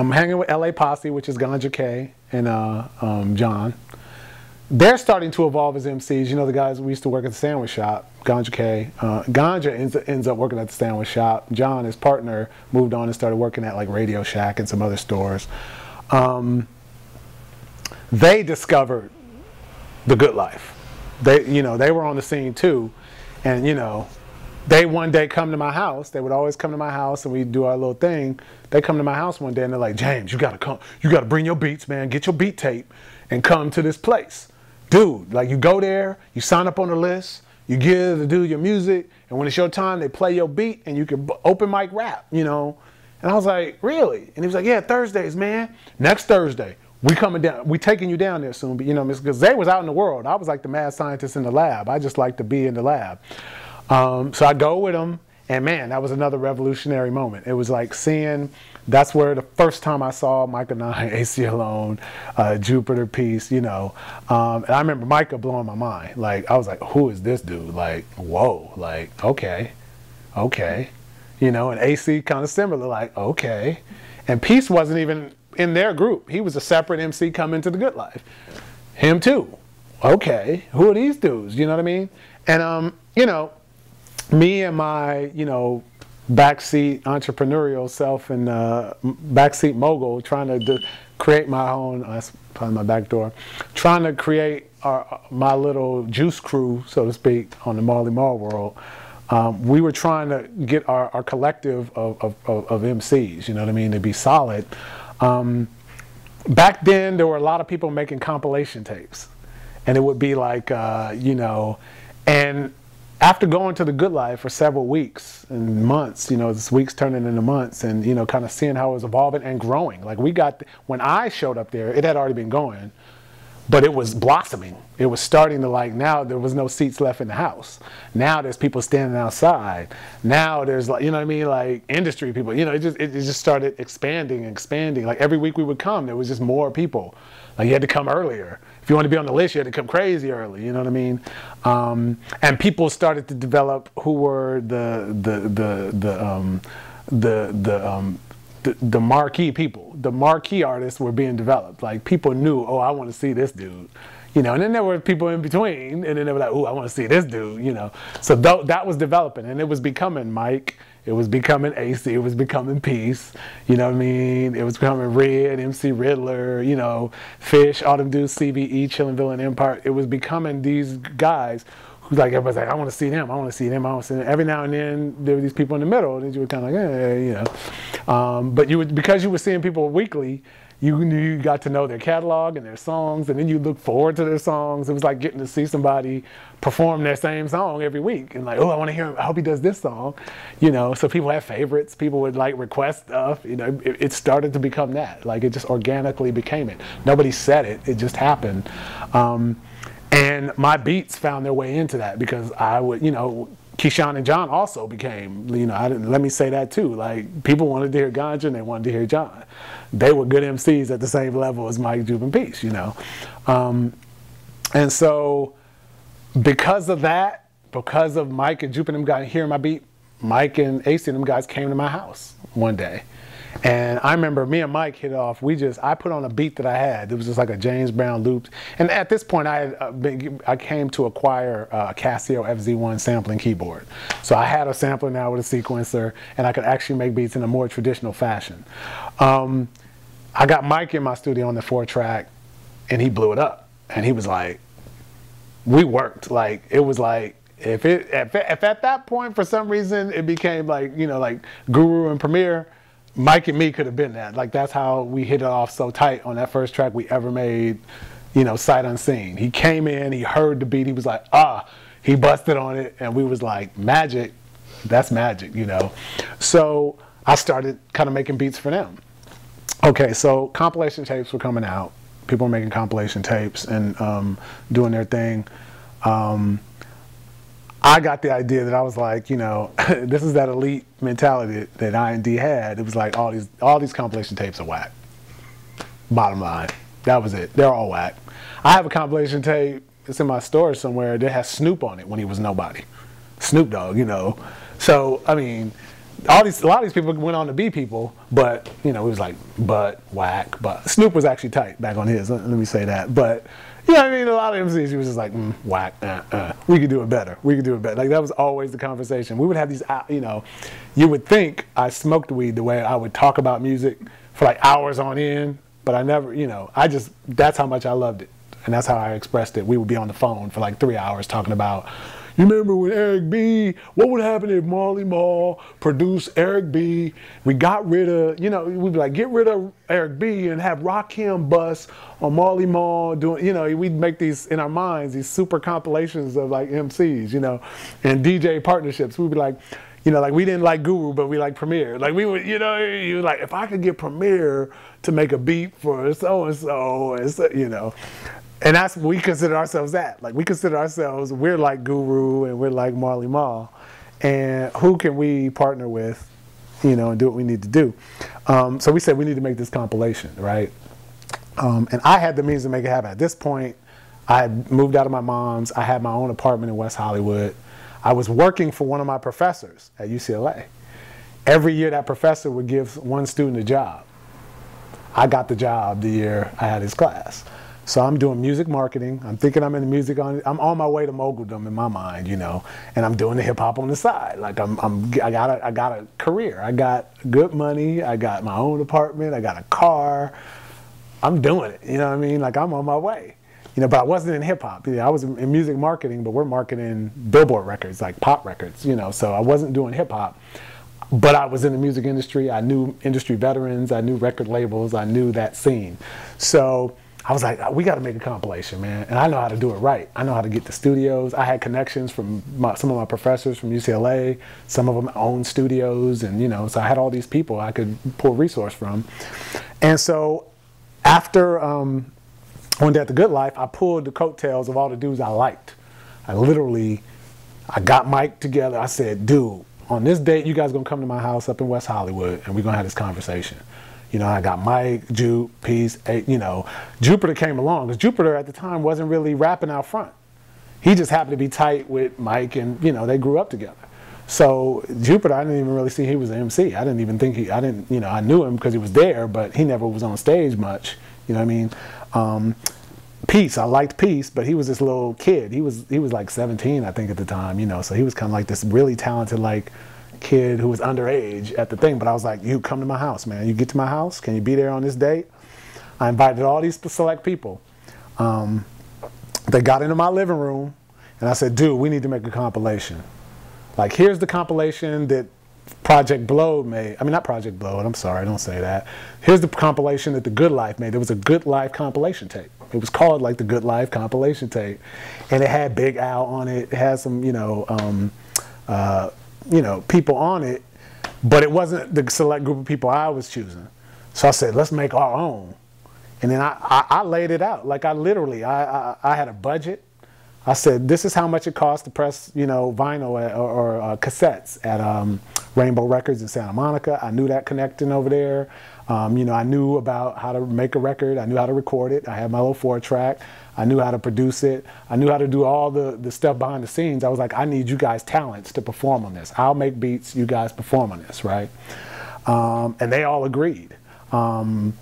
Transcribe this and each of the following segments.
I'm hanging with LA Posse, which is Ganja K and uh, um, John. They're starting to evolve as MCs. You know, the guys we used to work at the sandwich shop, Ganja K. Uh, Ganja ends, ends up working at the sandwich shop. John, his partner, moved on and started working at like Radio Shack and some other stores. Um, they discovered the good life. They, you know, they were on the scene too, and you know, they one day come to my house. They would always come to my house and we do our little thing. They come to my house one day and they're like, James, you gotta come. You gotta bring your beats, man. Get your beat tape and come to this place, dude. Like you go there, you sign up on the list, you give the dude your music, and when it's your time, they play your beat and you can open mic rap, you know. And I was like, really? And he was like, yeah, Thursdays, man. Next Thursday, we coming down. We taking you down there soon, but you know, because they was out in the world. I was like the mad scientist in the lab. I just like to be in the lab. Um, so I go with them, and man, that was another revolutionary moment. It was like seeing. That's where the first time I saw Myka Nine, Aceyalone, uh, Jupiter Peace, you know. Um, and I remember Myka blowing my mind. Like I was like, who is this dude? Like, whoa, like okay, okay, you know. And AC kind of similar, like okay. And Peace wasn't even in their group. He was a separate MC coming to the Good Life. Him too. Okay, who are these dudes? You know what I mean? And um, you know, me and my, you know, backseat entrepreneurial self and uh, backseat mogul trying to create my own, uh, that's probably my back door, trying to create our, my little juice crew, so to speak, on the Marley Marl world. Um, we were trying to get our, our collective of, of, of, MCs, you know what I mean, to be solid. Um, back then, there were a lot of people making compilation tapes. And it would be like, uh, you know, and after going to the good life for several weeks and months, you know, this weeks turning into months and, you know, kind of seeing how it was evolving and growing. Like we got, when I showed up there, it had already been going, but it was blossoming. It was starting to like, now there was no seats left in the house. Now there's people standing outside. Now there's like, you know what I mean? Like industry people, you know, it just, it, just started expanding and expanding. Like every week we would come, there was just more people. Like you had to come earlier if you want to be on the list, you had to come crazy early. You know what I mean? Um, and people started to develop who were the the the the um, the the, um, the the marquee people. The marquee artists were being developed. Like people knew, oh, I want to see this dude you know, and then there were people in between, and then they were like, "Oh, I want to see this dude," you know. So th- that was developing, and it was becoming Mike. It was becoming AC. It was becoming Peace. You know what I mean? It was becoming Red, MC Riddler. You know, Fish, Autumn dudes, CBE, Chillin' Villain Empire. It was becoming these guys who like everybody's like, I want to see them. I want to see them. I want to see them. Every now and then there were these people in the middle, and you were kind of like, eh, you know. Um, but you would because you were seeing people weekly you you got to know their catalog and their songs, and then you look forward to their songs. It was like getting to see somebody perform their same song every week, and like, oh, I want to hear him. I hope he does this song, you know. So people have favorites. People would like request stuff. You know, it, it started to become that. Like it just organically became it. Nobody said it. It just happened. Um, and my beats found their way into that because I would, you know, Keyshawn and John also became, you know, I didn't, let me say that too. Like people wanted to hear Ganja and they wanted to hear John. They were good MCs at the same level as Mike and Peace, you know. Um, and so because of that, because of Mike and Jupe and them guys hearing my beat, Mike and AC and them guys came to my house one day and I remember me and Mike hit off. We just I put on a beat that I had. It was just like a James Brown loop. And at this point, I had uh, been, I came to acquire a Casio FZ1 sampling keyboard. So I had a sampler now with a sequencer, and I could actually make beats in a more traditional fashion. Um, I got Mike in my studio on the four track, and he blew it up. And he was like, "We worked. Like it was like." If it if, if at that point for some reason it became like you know like Guru and Premier, Mike and me could have been that. Like that's how we hit it off so tight on that first track we ever made, you know, sight unseen. He came in, he heard the beat, he was like, ah, he busted on it, and we was like, magic, that's magic, you know. So I started kind of making beats for them. Okay, so compilation tapes were coming out. People were making compilation tapes and um, doing their thing. Um, I got the idea that I was like, you know, this is that elite mentality that IND had. It was like all these all these compilation tapes are whack. Bottom line, that was it. They're all whack. I have a compilation tape. It's in my storage somewhere. That has Snoop on it when he was nobody. Snoop Dogg, you know. So I mean, all these a lot of these people went on to be people, but you know, it was like but whack. But Snoop was actually tight back on his. Let, let me say that. But yeah, I mean, a lot of MCs, he was just like, mm, whack, uh, uh. we could do it better. We could do it better. Like that was always the conversation. We would have these, uh, you know, you would think I smoked weed the way I would talk about music for like hours on end, but I never, you know, I just that's how much I loved it, and that's how I expressed it. We would be on the phone for like three hours talking about you remember when Eric B, what would happen if Marley Marl produced Eric B? We got rid of, you know, we'd be like, get rid of Eric B and have Rakim bust on Marley Marl doing, you know, we'd make these in our minds, these super compilations of like MCs, you know, and DJ partnerships. We'd be like, you know, like we didn't like Guru, but we like Premier. Like we would, you know, you like if I could get Premier to make a beat for so and so, you know, and that's what we consider ourselves that. Like we consider ourselves, we're like Guru and we're like Marley Marl. And who can we partner with, you know, and do what we need to do? Um, so we said we need to make this compilation, right? Um, and I had the means to make it happen. At this point, I had moved out of my mom's. I had my own apartment in West Hollywood. I was working for one of my professors at UCLA. Every year, that professor would give one student a job. I got the job the year I had his class. So I'm doing music marketing. I'm thinking I'm in the music on. I'm on my way to moguldom in my mind, you know, and I'm doing the hip hop on the side. Like I'm, I'm, I got a, I got a career. I got good money. I got my own apartment. I got a car. I'm doing it. You know what I mean? Like I'm on my way. You know, but I wasn't in hip hop. I was in music marketing, but we're marketing Billboard records, like pop records. You know, so I wasn't doing hip hop but I was in the music industry. I knew industry veterans. I knew record labels. I knew that scene. So I was like, we got to make a compilation, man. And I know how to do it right. I know how to get the studios. I had connections from my, some of my professors from UCLA. Some of them own studios, and you know, so I had all these people I could pull resource from. And so, after um, one day at the Good Life, I pulled the coattails of all the dudes I liked. I literally, I got Mike together. I said, dude, on this date, you guys gonna come to my house up in West Hollywood, and we're gonna have this conversation. You know, I got Mike, Jupe, Peace, you know, Jupiter came along because Jupiter at the time wasn't really rapping out front. He just happened to be tight with Mike and, you know, they grew up together. So Jupiter, I didn't even really see he was an MC. I didn't even think he, I didn't, you know, I knew him because he was there, but he never was on stage much. You know what I mean? Um, Peace, I liked Peace, but he was this little kid. He was he was like 17, I think, at the time. You know, so he was kind of like this really talented, like kid who was underage at the thing, but I was like, you come to my house, man. You get to my house. Can you be there on this date? I invited all these select people. Um, they got into my living room, and I said, dude, we need to make a compilation. Like, here's the compilation that Project Blow made. I mean, not Project Blowed, I'm sorry, don't say that. Here's the compilation that The Good Life made. There was a Good Life compilation tape. It was called like the Good Life compilation tape. And it had Big Al on it. It had some, you know, um, uh, you know, people on it, but it wasn't the select group of people I was choosing. So I said, let's make our own. And then I, I, I laid it out. Like I literally, I, I, I, had a budget. I said, this is how much it costs to press, you know, vinyl at, or, or uh, cassettes at um, Rainbo Records in Santa Monica. I knew that connecting over there. Um, you know, I knew about how to make a record. I knew how to record it. I had my little four track. I knew how to produce it. I knew how to do all the, the stuff behind the scenes. I was like, I need you guys' talents to perform on this. I'll make beats, you guys perform on this, right? Um, and they all agreed. Um,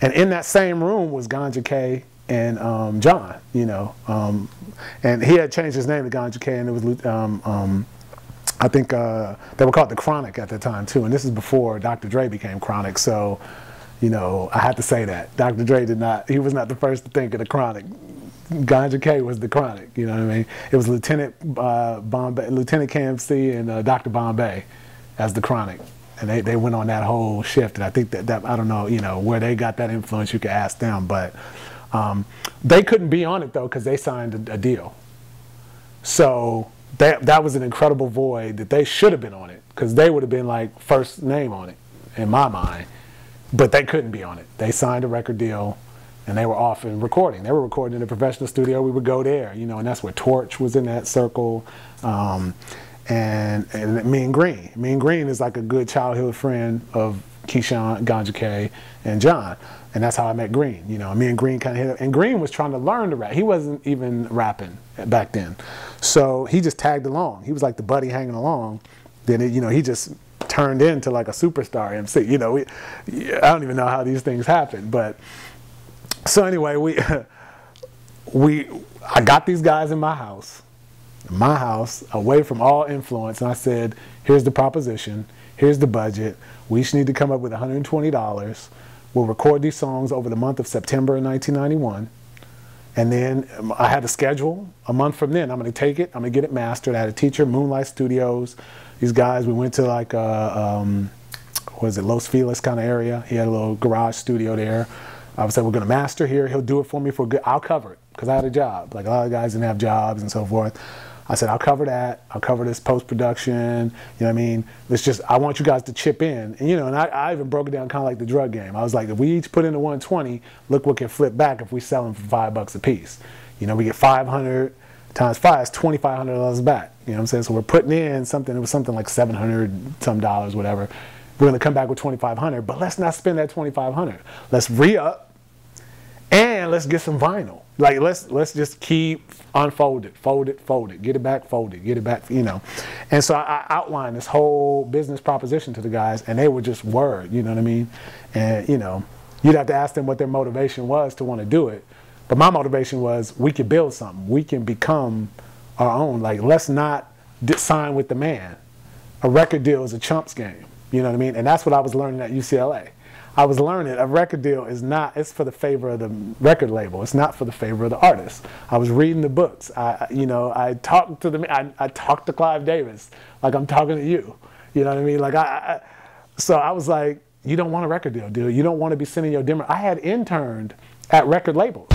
and in that same room was Ganja K and um, John, you know. Um, and he had changed his name to Ganja K, and it was, um, um, I think uh, they were called the Chronic at the time, too. And this is before Dr. Dre became Chronic. So, you know, I had to say that. Dr. Dre did not, he was not the first to think of the Chronic. Ganja K was the chronic. You know what I mean? It was Lieutenant uh, Bombay, Lieutenant KMC, and uh, Dr. Bombay as the chronic, and they, they went on that whole shift. And I think that, that I don't know, you know, where they got that influence. You could ask them, but um, they couldn't be on it though because they signed a, a deal. So that that was an incredible void that they should have been on it because they would have been like first name on it in my mind, but they couldn't be on it. They signed a record deal and they were off and recording. They were recording in a professional studio. We would go there, you know, and that's where Torch was in that circle. Um, and, and Mean Green. Mean Green is like a good childhood friend of Keyshawn, Ganja K, and John. And that's how I met Green. You know, me and Green kind of hit it. And Green was trying to learn to rap. He wasn't even rapping back then. So he just tagged along. He was like the buddy hanging along. Then, it, you know, he just turned into like a superstar MC. You know, we, I don't even know how these things happen. But so anyway, we, we, I got these guys in my house, my house, away from all influence. And I said, here's the proposition. Here's the budget. We just need to come up with $120 We'll record these songs over the month of September in 1991. And then um, I had a schedule a month from then. I'm going to take it. I'm going to get it mastered. I had a teacher, Moonlight Studios. These guys, we went to like, uh, um, was it Los Feliz kind of area. He had a little garage studio there. I said, we're going to master here. He'll do it for me for good. I'll cover it because I had a job. Like a lot of guys didn't have jobs and so forth. I said, I'll cover that. I'll cover this post production. You know what I mean? Let's just, I want you guys to chip in. And, you know, and I, I even broke it down kind of like the drug game. I was like, if we each put in the 120, look what can flip back if we sell them for five bucks a piece. You know, we get 500 times five, it's $2,500 back. You know what I'm saying? So we're putting in something, it was something like 700 some dollars, whatever. We're going to come back with 2,500, but let's not spend that 2,500. Let's re up and let's get some vinyl. Like let's let's just keep unfold it, fold it, fold it, get it back, fold it, get it back, you know. And so I, I outlined this whole business proposition to the guys, and they were just word, you know what I mean? And you know, you'd have to ask them what their motivation was to want to do it. But my motivation was we could build something, we can become our own. Like let's not sign with the man. A record deal is a chumps game, you know what I mean? And that's what I was learning at UCLA. I was learning a record deal is not, it's for the favor of the record label. It's not for the favor of the artist. I was reading the books. I, you know, I talked to the, I, I talked to Clive Davis like I'm talking to you. You know what I mean? Like I, I so I was like, you don't want a record deal, dude. You don't want to be sending your demo. I had interned at record labels.